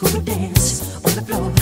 who would dance on the floor.